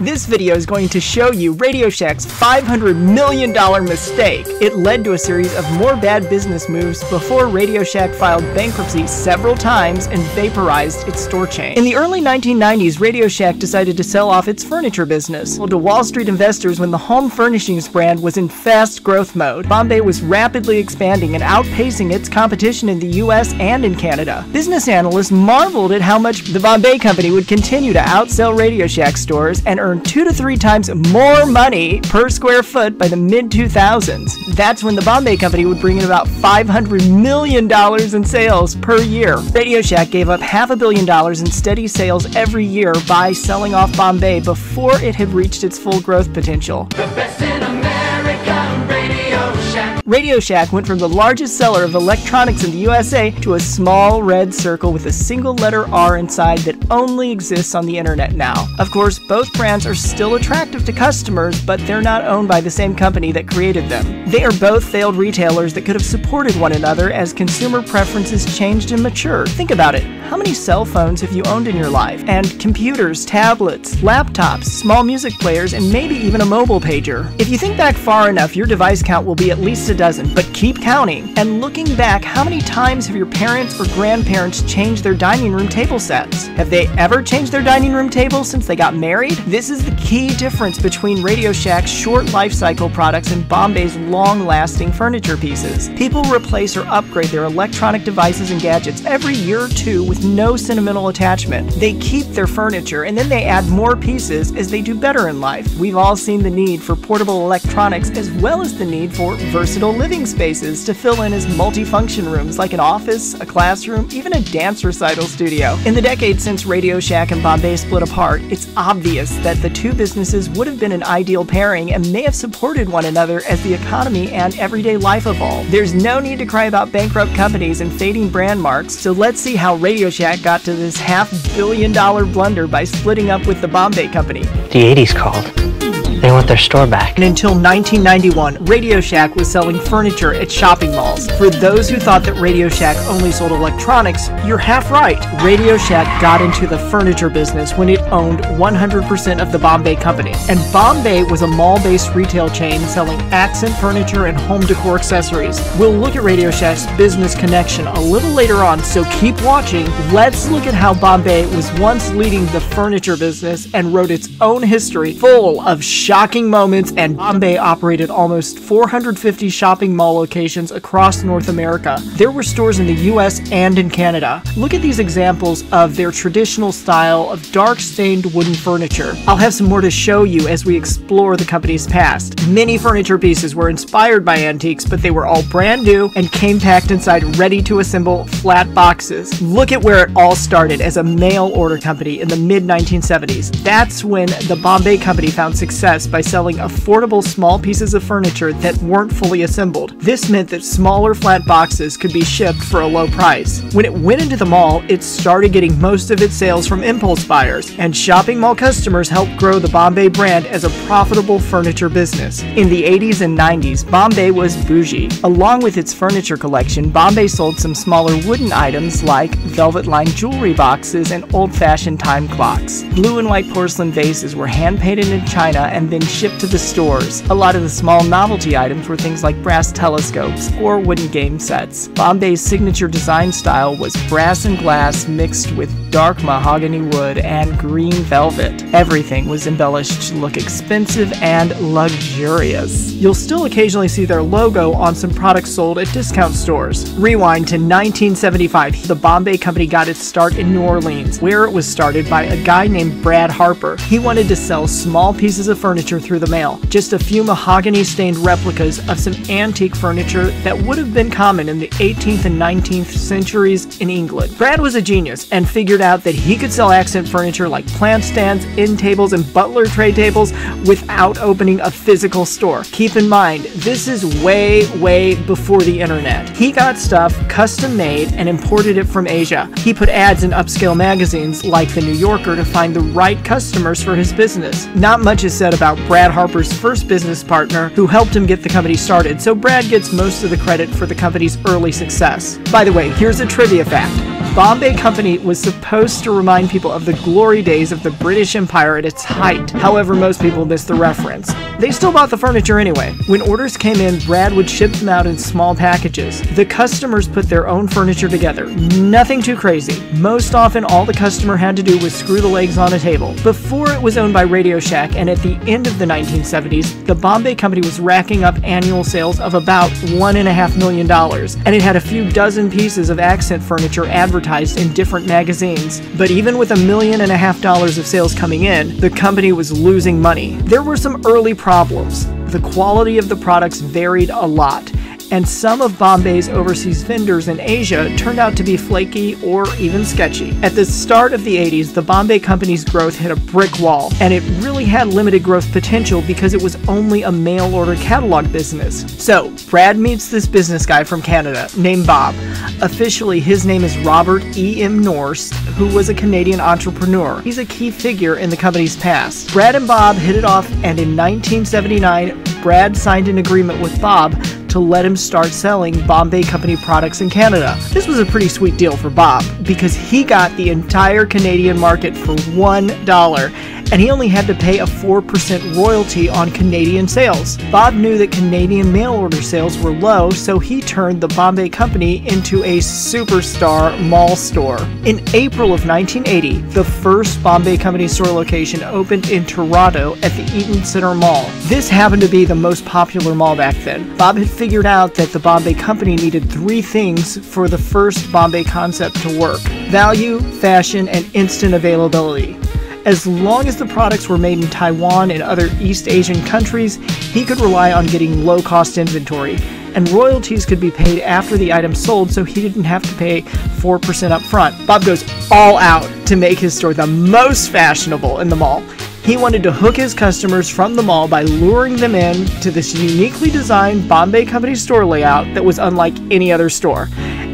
This video is going to show you Radio Shack's $500 million mistake. It led to a series of more bad business moves before Radio Shack filed bankruptcy several times and vaporized its store chain. In the early 1990s, Radio Shack decided to sell off its furniture business to Wall Street investors when the home furnishings brand was in fast growth mode. Bombay was rapidly expanding and outpacing its competition in the US and in Canada. Business analysts marveled at how much the Bombay company would continue to outsell Radio Shack stores and earn two to three times more money per square foot by the mid 2000s. That's when the Bombay company would bring in about $500 million in sales per year. Radio Shack gave up half a billion dollars in steady sales every year by selling off Bombay before it had reached its full growth potential. Radio Shack went from the largest seller of electronics in the USA to a small red circle with a single letter R inside that only exists on the internet now. Of course, both brands are still attractive to customers, but they're not owned by the same company that created them. They are both failed retailers that could have supported one another as consumer preferences changed and matured. Think about it. How many cell phones have you owned in your life? And computers, tablets, laptops, small music players, and maybe even a mobile pager. If you think back far enough, your device count will be at least a dozen, but keep counting. And looking back, how many times have your parents or grandparents changed their dining room table sets? Have they ever changed their dining room table since they got married? This is the key difference between Radio Shack's short life cycle products and Bombay's long lasting furniture pieces. People replace or upgrade their electronic devices and gadgets every year or two with no sentimental attachment. They keep their furniture and then they add more pieces as they do better in life. We've all seen the need for portable electronics as well as the need for versatile living spaces to fill in as multifunction rooms like an office, a classroom, even a dance recital studio. In the decades since Radio Shack and Bombay split apart, it's obvious that the two businesses would have been an ideal pairing and may have supported one another as the economy and everyday life evolved. There's no need to cry about bankrupt companies and fading brand marks, so let's see how Radio Shack got to this half billion dollar blunder by splitting up with the Bombay company. The 80s called. They want their store back. And until 1991, Radio Shack was selling furniture at shopping malls. For those who thought that Radio Shack only sold electronics, you're half right. Radio Shack got into the furniture business when it owned 100% of the Bombay company. And Bombay was a mall based retail chain selling accent furniture and home decor accessories. We'll look at Radio Shack's business connection a little later on, so keep watching. Let's look at how Bombay was once leading the furniture business and wrote its own history full of shocking moments, and Bombay operated almost 450 shopping mall locations across North America. There were stores in the US and in Canada. Look at these examples of their traditional style of dark stained wooden furniture. I'll have some more to show you as we explore the company's past. Many furniture pieces were inspired by antiques, but they were all brand new and came packed inside ready to assemble flat boxes. Look at where it all started as a mail order company in the mid 1970s. That's when the Bombay company found success by selling affordable small pieces of furniture that weren't fully assembled. This meant that smaller flat boxes could be shipped for a low price. When it went into the mall, it started getting most of its sales from impulse buyers, and shopping mall customers helped grow the Bombay brand as a profitable furniture business. In the 80s and 90s, Bombay was bougie. Along with its furniture collection, Bombay sold some smaller wooden items like velvet lined jewelry boxes and old fashioned time clocks. Blue and white porcelain vases were hand painted in China and then shipped to the stores. A lot of the small novelty items were things like brass telescopes or wooden game sets. Bombay's signature design style was brass and glass mixed with dark mahogany wood and green velvet. Everything was embellished to look expensive and luxurious. You'll still occasionally see their logo on some products sold at discount stores. Rewind to 1975. The Bombay Company got its start in New Orleans, where it was started by a guy named Brad Harper. He wanted to sell small pieces of furniture through the mail, just a few mahogany stained replicas of some antique furniture that would have been common in the 18th and 19th centuries in England. Brad was a genius and figured out that he could sell accent furniture like plant stands, end tables, and butler tray tables without opening a physical store. Keep in mind, this is way, way before the internet. He got stuff custom made and imported it from Asia. He put ads in upscale magazines like The New Yorker to find the right customers for his business. Not much is said about Brad Harper's first business partner who helped him get the company started, so Brad gets most of the credit for the company's early success. By the way, here's a trivia fact. Bombay Company was supposed to remind people of the glory days of the British Empire at its height. However, most people missed the reference. They still bought the furniture anyway. When orders came in, Brad would ship them out in small packages. The customers put their own furniture together. Nothing too crazy. Most often, all the customer had to do was screw the legs on a table. Before it was owned by Radio Shack, and at the end of the 1970s, the Bombay Company was racking up annual sales of about $1.5 million, and it had a few dozen pieces of accent furniture advertised in different magazines. But even with a million and a half dollars of sales coming in, the company was losing money. There were some early problems. The quality of the products varied a lot, and some of Bombay's overseas vendors in Asia turned out to be flaky or even sketchy. At the start of the 80s, the Bombay Company's growth hit a brick wall, and it really had limited growth potential because it was only a mail order catalog business. So, Brad meets this business guy from Canada named Bob. Officially, his name is Robert E. M. Nourse, who was a Canadian entrepreneur. He's a key figure in the company's past. Brad and Bob hit it off, and in 1979, Brad signed an agreement with Bob to let him start selling Bombay Company products in Canada. This was a pretty sweet deal for Bob because he got the entire Canadian market for $1 and he only had to pay a 4% royalty on Canadian sales. Bob knew that Canadian mail order sales were low, so he turned the Bombay Company into a superstar mall store. In April of 1980, the first Bombay Company store location opened in Toronto at the Eaton Centre Mall. This happened to be the most popular mall back then. Bob had figured out that the Bombay Company needed three things for the first Bombay concept to work value, fashion, and instant availability. As long as the products were made in Taiwan and other East Asian countries, he could rely on getting low cost inventory, and royalties could be paid after the item sold so he didn't have to pay 4% up front. Bob goes all out to make his store the most fashionable in the mall. He wanted to hook his customers from the mall by luring them in to this uniquely designed Bombay Company store layout that was unlike any other store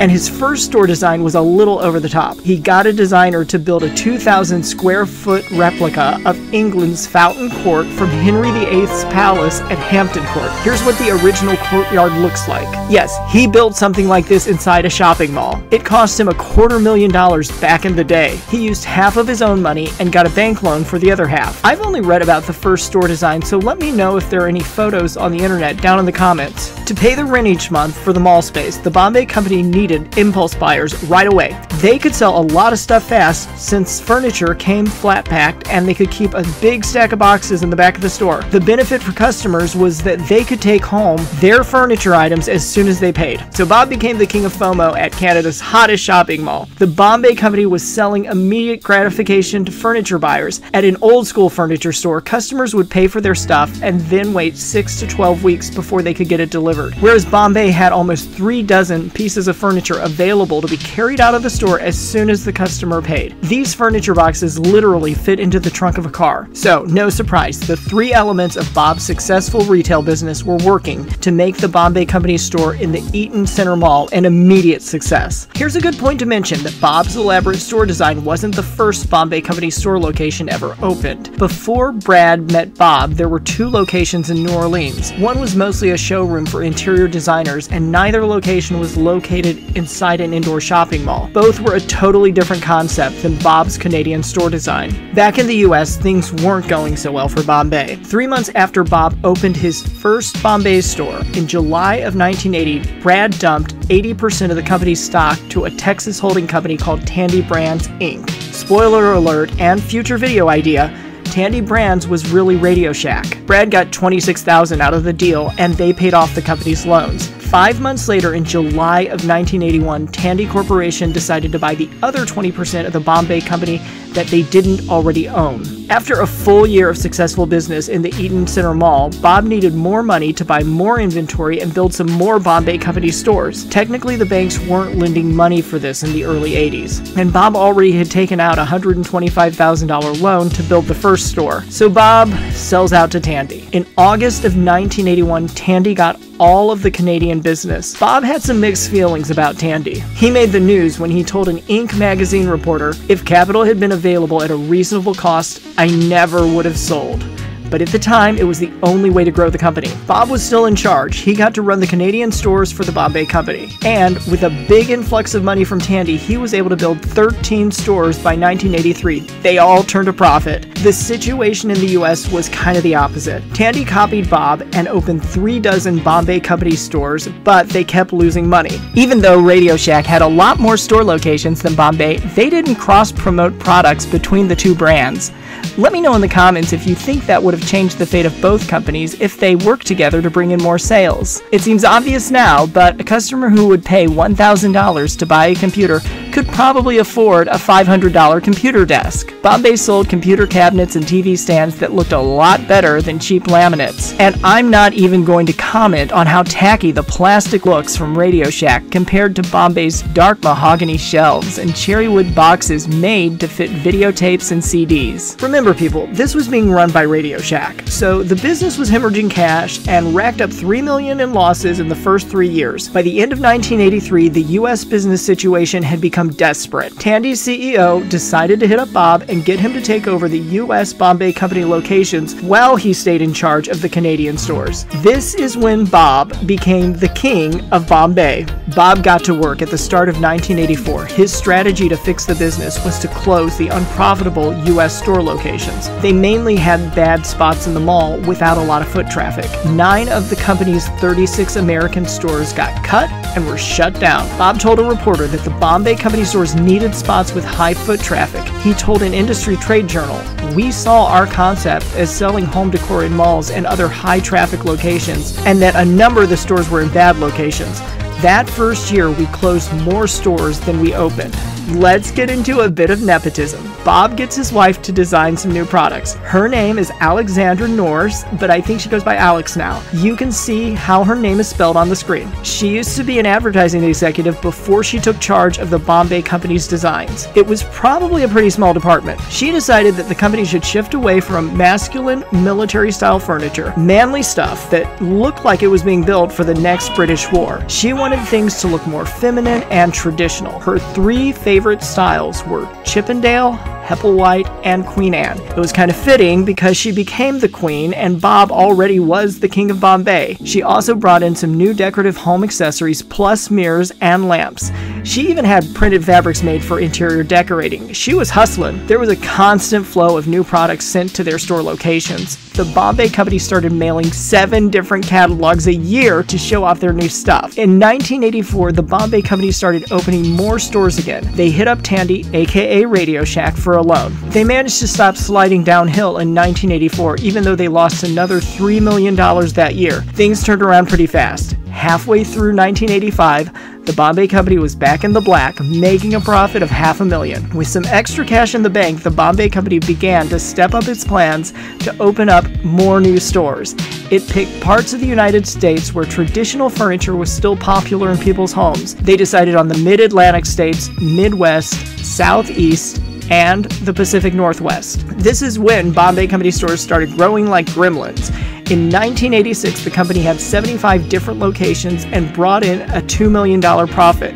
and his first store design was a little over the top. He got a designer to build a 2,000 square foot replica of England's Fountain Court from Henry VIII's palace at Hampton Court. Here's what the original courtyard looks like. Yes, he built something like this inside a shopping mall. It cost him a quarter million dollars back in the day. He used half of his own money and got a bank loan for the other half. I've only read about the first store design, so let me know if there are any photos on the internet down in the comments. To pay the rent each month for the mall space, the Bombay Company needed impulse buyers right away. They could sell a lot of stuff fast since furniture came flat packed and they could keep a big stack of boxes in the back of the store. The benefit for customers was that they could take home their furniture items as soon as they paid. So Bob became the king of FOMO at Canada's hottest shopping mall. The Bombay Company was selling immediate gratification to furniture buyers. At an old school furniture store, customers would pay for their stuff and then wait 6 to 12 weeks before they could get it delivered. Whereas Bombay had almost 3 dozen pieces of furniture furniture available to be carried out of the store as soon as the customer paid. These furniture boxes literally fit into the trunk of a car. So, no surprise, the three elements of Bob's successful retail business were working to make the Bombay Company store in the Eaton Center Mall an immediate success. Here's a good point to mention that Bob's elaborate store design wasn't the first Bombay Company store location ever opened. Before Brad met Bob, there were two locations in New Orleans. One was mostly a showroom for interior designers, and neither location was located inside an indoor shopping mall. Both were a totally different concept than Bob's Canadian store design. Back in the US, things weren't going so well for Bombay. Three months after Bob opened his first Bombay store, in July of 1980, Brad dumped 80% of the company's stock to a Texas holding company called Tandy Brands Inc. Spoiler alert and future video idea, Tandy Brands was really Radio Shack. Brad got 26,000 out of the deal and they paid off the company's loans. Five months later, in July of 1981, Tandy Corporation decided to buy the other 20% of the Bombay company that they didn't already own. After a full year of successful business in the Eaton Center Mall, Bob needed more money to buy more inventory and build some more Bombay Company stores. Technically, the banks weren't lending money for this in the early 80s, and Bob already had taken out a $125,000 loan to build the first store. So Bob sells out to Tandy. In August of 1981, Tandy got all of the Canadian business. Bob had some mixed feelings about Tandy. He made the news when he told an Inc. magazine reporter if capital had been available at a reasonable cost, I never would have sold. But at the time, it was the only way to grow the company. Bob was still in charge. He got to run the Canadian stores for the Bombay Company. And with a big influx of money from Tandy, he was able to build 13 stores by 1983. They all turned a profit. The situation in the US was kind of the opposite. Tandy copied Bob and opened three dozen Bombay Company stores, but they kept losing money. Even though Radio Shack had a lot more store locations than Bombay, they didn't cross promote products between the two brands. Let me know in the comments if you think that would have changed the fate of both companies if they worked together to bring in more sales. It seems obvious now, but a customer who would pay $1,000 to buy a computer could probably afford a $500 computer desk. Bombay sold computer cabinets and TV stands that looked a lot better than cheap laminates. And I'm not even going to comment on how tacky the plastic looks from Radio Shack compared to Bombay's dark mahogany shelves and cherrywood boxes made to fit videotapes and CDs. Remember, people, this was being run by Radio Shack, so the business was hemorrhaging cash and racked up 3 million in losses in the first three years. By the end of 1983, the U.S. business situation had become desperate. Tandy's CEO decided to hit up Bob and get him to take over the U.S. Bombay Company locations while he stayed in charge of the Canadian stores. This is when Bob became the king of Bombay. Bob got to work at the start of 1984. His strategy to fix the business was to close the unprofitable U.S. store locations. They mainly had bad spots in the mall without a lot of foot traffic. Nine of the company's 36 American stores got cut and were shut down. Bob told a reporter that the Bombay Company stores needed spots with high foot traffic. He told an industry trade journal, We saw our concept as selling home decor in malls and other high traffic locations, and that a number of the stores were in bad locations. That first year, we closed more stores than we opened. Let's get into a bit of nepotism. Bob gets his wife to design some new products. Her name is Alexandra Nourse, but I think she goes by Alex now. You can see how her name is spelled on the screen. She used to be an advertising executive before she took charge of the Bombay Company's designs. It was probably a pretty small department. She decided that the company should shift away from masculine military style furniture, manly stuff that looked like it was being built for the next British war. She wanted things to look more feminine and traditional. Her three favorite styles were Chippendale, Hepplewhite, and Queen Anne. It was kind of fitting because she became the queen and Bob already was the king of Bombay. She also brought in some new decorative home accessories plus mirrors and lamps. She even had printed fabrics made for interior decorating. She was hustling. There was a constant flow of new products sent to their store locations. The Bombay Company started mailing seven different catalogs a year to show off their new stuff. In 1984, the Bombay Company started opening more stores again. They hit up Tandy, aka Radio Shack, for a loan. They managed to stop sliding downhill in 1984, even though they lost another $3 million that year. Things turned around pretty fast. Halfway through 1985, the Bombay Company was back in the black, making a profit of half a million. With some extra cash in the bank, the Bombay Company began to step up its plans to open up more new stores. It picked parts of the United States where traditional furniture was still popular in people's homes. They decided on the mid Atlantic states, Midwest, Southeast, and the Pacific Northwest. This is when Bombay Company stores started growing like gremlins. In 1986, the company had 75 different locations and brought in a $2 million profit.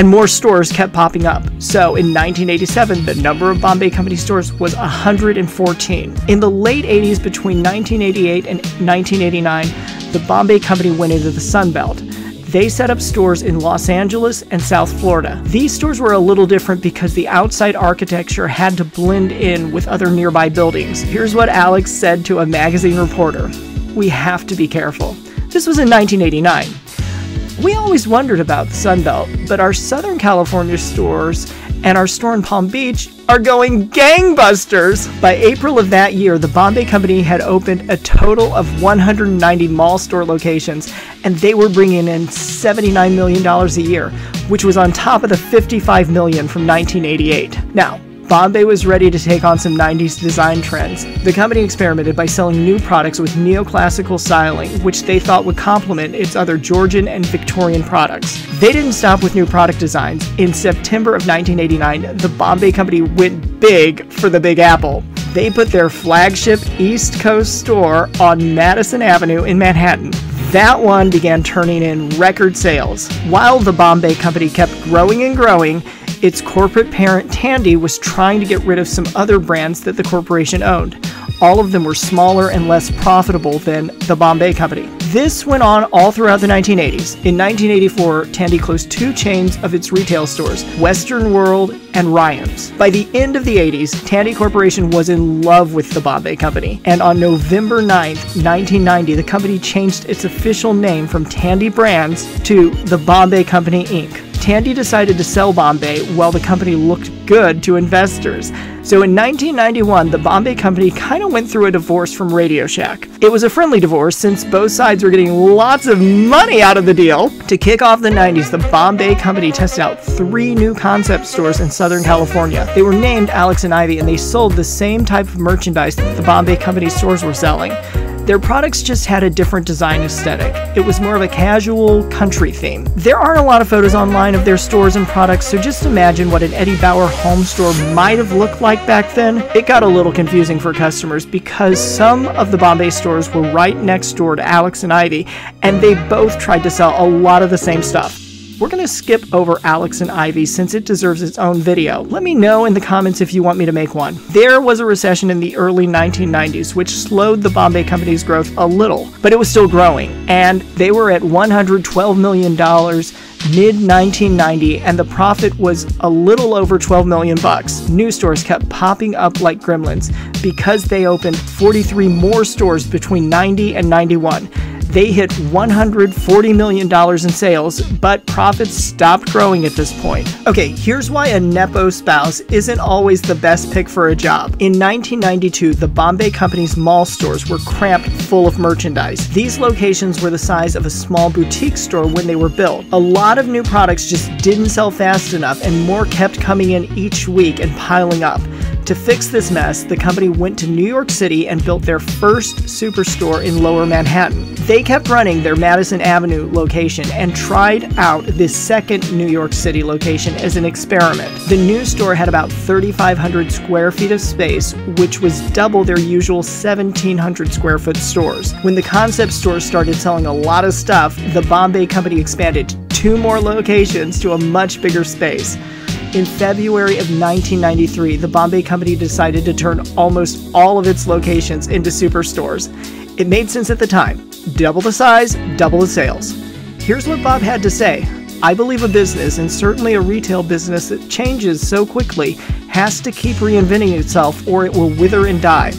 And more stores kept popping up. So in 1987, the number of Bombay Company stores was 114. In the late 80s, between 1988 and 1989, the Bombay Company went into the Sun Belt they set up stores in Los Angeles and South Florida. These stores were a little different because the outside architecture had to blend in with other nearby buildings. Here's what Alex said to a magazine reporter We have to be careful. This was in 1989. We always wondered about the Sunbelt, but our Southern California stores and our store in Palm Beach are going gangbusters. By April of that year, the Bombay Company had opened a total of 190 mall store locations, and they were bringing in $79 million a year, which was on top of the 55 million from 1988. Now, Bombay was ready to take on some 90s design trends. The company experimented by selling new products with neoclassical styling, which they thought would complement its other Georgian and Victorian products. They didn't stop with new product designs. In September of 1989, the Bombay Company went big for the Big Apple. They put their flagship East Coast store on Madison Avenue in Manhattan. That one began turning in record sales. While the Bombay Company kept growing and growing, its corporate parent Tandy was trying to get rid of some other brands that the corporation owned. All of them were smaller and less profitable than the Bombay Company. This went on all throughout the 1980s. In 1984, Tandy closed two chains of its retail stores, Western World and Ryan's. By the end of the 80s, Tandy Corporation was in love with the Bombay Company, and on November 9, 1990, the company changed its official name from Tandy Brands to the Bombay Company Inc. Tandy decided to sell Bombay while the company looked good to investors. So in 1991, the Bombay Company kind of went through a divorce from Radio Shack. It was a friendly divorce since both sides were getting lots of money out of the deal. To kick off the 90s, the Bombay Company tested out three new concept stores in Southern California. They were named Alex and Ivy and they sold the same type of merchandise that the Bombay Company stores were selling. Their products just had a different design aesthetic. It was more of a casual country theme. There aren't a lot of photos online of their stores and products, so just imagine what an Eddie Bauer home store might have looked like back then. It got a little confusing for customers because some of the Bombay stores were right next door to Alex and Ivy, and they both tried to sell a lot of the same stuff. We're going to skip over Alex and Ivy since it deserves its own video. Let me know in the comments if you want me to make one. There was a recession in the early 1990s, which slowed the Bombay Company's growth a little, but it was still growing, and they were at $112 million mid 1990 and the profit was a little over 12 million bucks. New stores kept popping up like gremlins because they opened 43 more stores between 90 and 91. They hit $140 million in sales, but profits stopped growing at this point. Okay, here's why a Nepo spouse isn't always the best pick for a job. In 1992, the Bombay Company's mall stores were cramped full of merchandise. These locations were the size of a small boutique store when they were built. A lot of new products just didn't sell fast enough, and more kept coming in each week and piling up. To fix this mess, the company went to New York City and built their first superstore in Lower Manhattan. They kept running their Madison Avenue location and tried out this second New York City location as an experiment. The new store had about 3,500 square feet of space, which was double their usual 1,700 square foot stores. When the concept store started selling a lot of stuff, the Bombay Company expanded two more locations to a much bigger space. In February of 1993, the Bombay Company decided to turn almost all of its locations into superstores. It made sense at the time double the size, double the sales. Here's what Bob had to say I believe a business, and certainly a retail business that changes so quickly, has to keep reinventing itself or it will wither and die.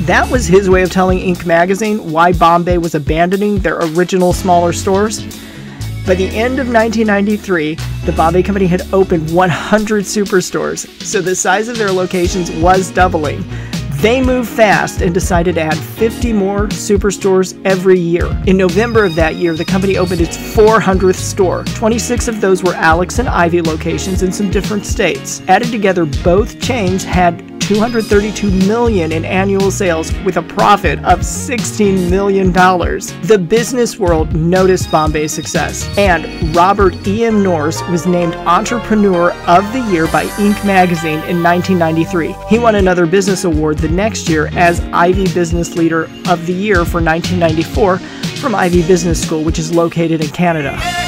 That was his way of telling Inc. magazine why Bombay was abandoning their original smaller stores. By the end of 1993, the Bombay Company had opened 100 superstores, so the size of their locations was doubling. They moved fast and decided to add 50 more superstores every year. In November of that year, the company opened its 400th store. 26 of those were Alex and Ivy locations in some different states. Added together, both chains had 232 million in annual sales with a profit of 16 million dollars. The business world noticed Bombay's success, and Robert E.M. Nourse was named Entrepreneur of the Year by Inc. magazine in 1993. He won another business award the next year as Ivey Business Leader of the Year for 1994 from Ivey Business School, which is located in Canada.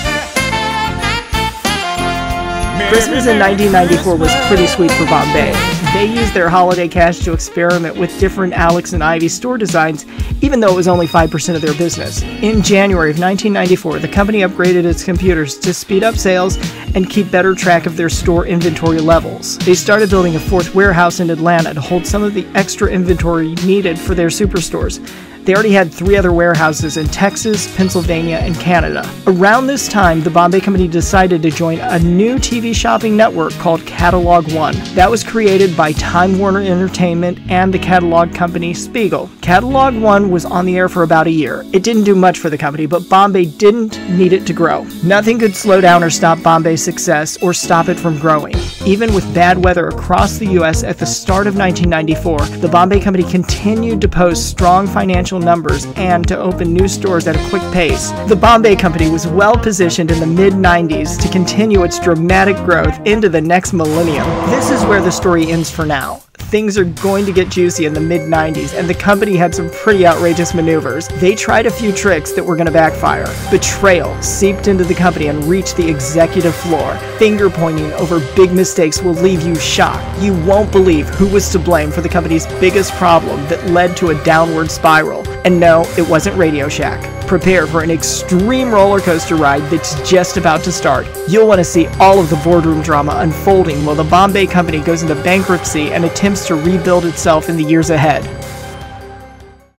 Christmas in 1994 was pretty sweet for Bombay. They used their holiday cash to experiment with different Alex and Ivy store designs, even though it was only 5% of their business. In January of 1994, the company upgraded its computers to speed up sales and keep better track of their store inventory levels. They started building a fourth warehouse in Atlanta to hold some of the extra inventory needed for their superstores. They already had three other warehouses in Texas, Pennsylvania, and Canada. Around this time, the Bombay Company decided to join a new TV shopping network called Catalog One. That was created by Time Warner Entertainment and the catalog company Spiegel. Catalog One was on the air for about a year. It didn't do much for the company, but Bombay didn't need it to grow. Nothing could slow down or stop Bombay's success or stop it from growing. Even with bad weather across the U.S. at the start of 1994, the Bombay Company continued to post strong financial numbers and to open new stores at a quick pace. The Bombay Company was well positioned in the mid 90s to continue its dramatic growth into the next millennium. This is where the story ends for now. Things are going to get juicy in the mid 90s, and the company had some pretty outrageous maneuvers. They tried a few tricks that were going to backfire. Betrayal seeped into the company and reached the executive floor. Finger pointing over big mistakes will leave you shocked. You won't believe who was to blame for the company's biggest problem that led to a downward spiral. And no, it wasn't Radio Shack. Prepare for an extreme roller coaster ride that's just about to start. You'll want to see all of the boardroom drama unfolding while the Bombay company goes into bankruptcy and attempts to rebuild itself in the years ahead.